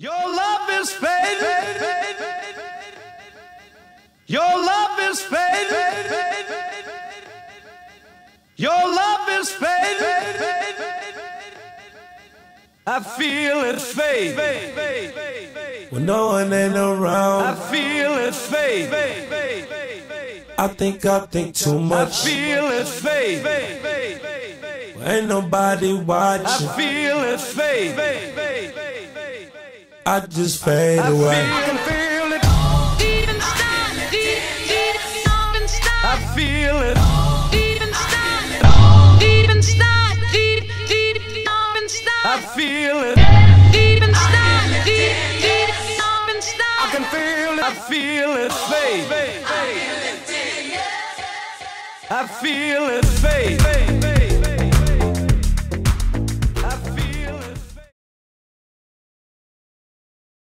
Your love is fading. Your love is fading. Your love is fading. I feel it fade. When no one ain't around, I feel it fade. I think I think too much. I feel it fade. Ain't nobody watching. I feel it fade. I just fade I away. feel feel it. Even start, even start, I feel it. Deep even start, even start, even start, I feel it. Deep even start, even start. I can feel it. I feel it fade. I feel it fade.